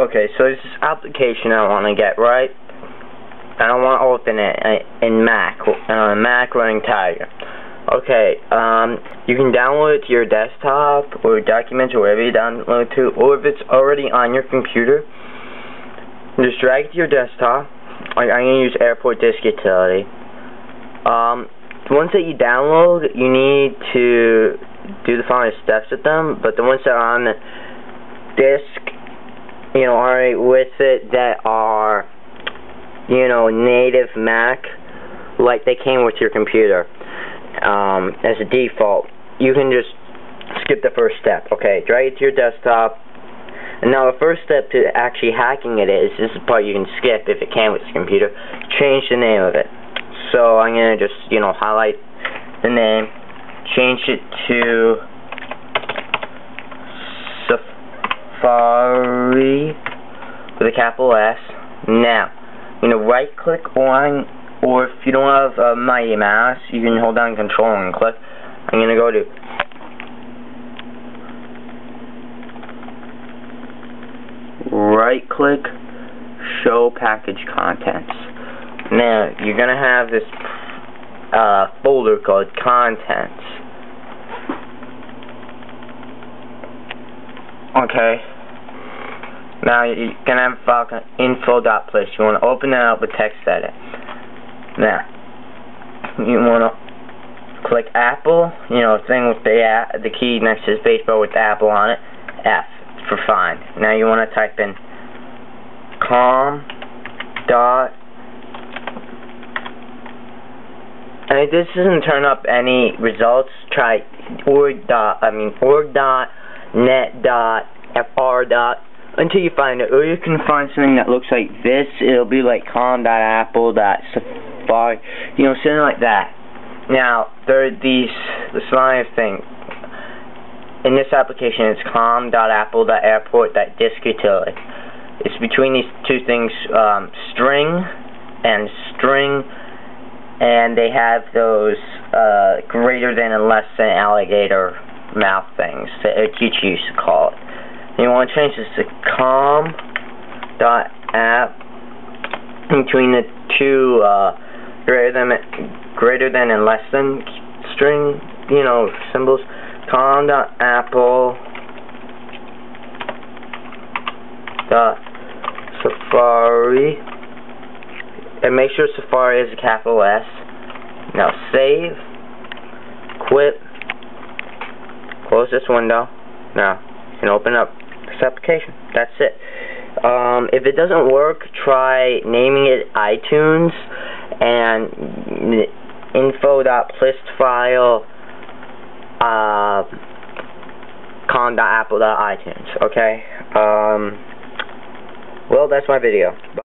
Okay, so this application I want to get, right? I don't want to open it uh, in Mac, uh, Mac running Tiger. Okay, um, you can download it to your desktop, or documents, or wherever you download to, or if it's already on your computer, just drag it to your desktop. I'm going to use Airport Disk Utility. Um, ones that you download, you need to do the following steps with them, but the ones that are on the disk, you know, already with it that are, you know, native Mac, like they came with your computer, um, as a default, you can just skip the first step. Okay, drag it to your desktop. And now the first step to actually hacking it is, this is part you can skip if it came with the computer, change the name of it. So I'm going to just, you know, highlight the name, change it to Safari with a capital S. Now, you know, right click on, or if you don't have a Mighty Mouse, you can hold down Control and click. I'm going to go to right click, show package contents. Now, you're going to have this uh, folder called contents. Okay. Now you can have a file info.place. You want to open that up with TextEdit. Now, you want to click Apple, you know, the thing with the uh, the key next to the bar with Apple on it, F for find. Now you want to type in com dot and if this doesn't turn up any results, try org dot I mean org dot net dot fr dot until you find it. Or you can find something that looks like this. It'll be like com dot apple dot safari, you know, something like that. Now there are these this line of thing. In this application, it's com dot apple dot airport dot disk utility. It's between these two things, um, string and string, and they have those uh, greater than and less than alligator mouth things that you used to call it. And you want to change this to com dot app between the two uh, greater than greater than and less than string, you know, symbols. Com dot apple dot safari and make sure Safari is a capital S. Now save, quit, close this window. Now, you can open up application. That's it. Um, if it doesn't work, try naming it iTunes and info.plist file uh, com.apple.itunes. Okay? Um, well, that's my video.